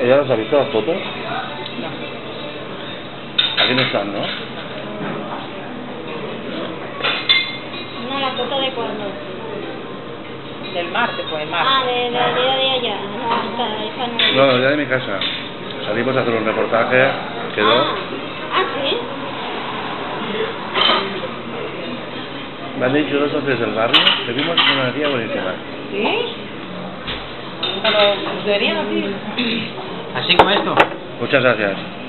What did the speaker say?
¿Ya las has visto las fotos? Aquí no están, ¿no? No, la foto de cuando. Del martes, pues el Ah, martes. de, de, de, de allá. No, esa, esa no. No, ya de mi casa. Salimos a hacer un reportaje, quedó. Ah, ah, sí. Me han dicho dos o tres del barrio que vimos una tía buenísima. ¿Sí? Cuando deberían así. Así como esto. Muchas gracias.